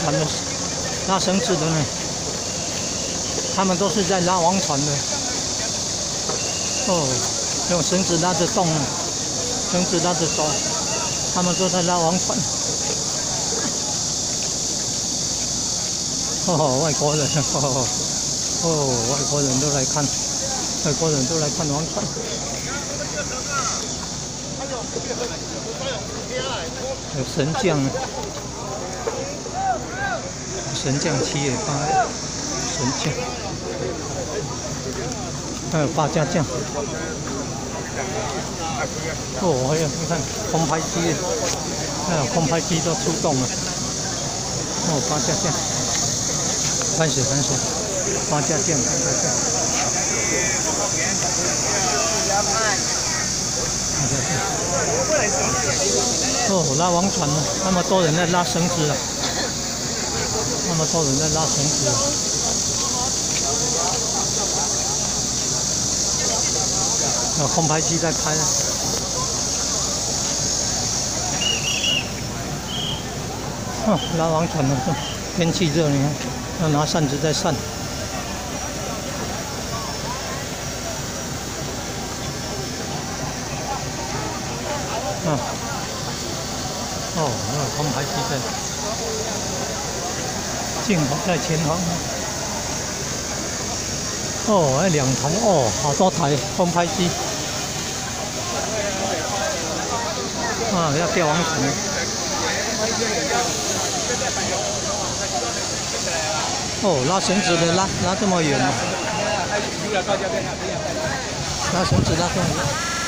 船的，拉绳子的呢。他们都是在拉王船的。哦，用绳子拉着动，绳子拉着走，他们都在拉王船。哦，外国人，哦，哦，外国人都来看，外国人都来看王船。有神将，神将七也八，神将，还有八家将。哦，还有你看空拍机，还有空拍机都出动了。哦，八家将，开始开始，八家将，八家将。哦，拉网船了，那么多人在拉绳子啊，那么多人在拉绳子。有空拍机在拍。哦，拉王船了，天气热，你看，要拿扇子在扇。啊，哦，那个空拍机在，镜头在前方。哦，还两台，哦，好多台空拍机。啊，要吊王船。哦，拉绳子的拉拉这么远哦。拉绳子拉这么远。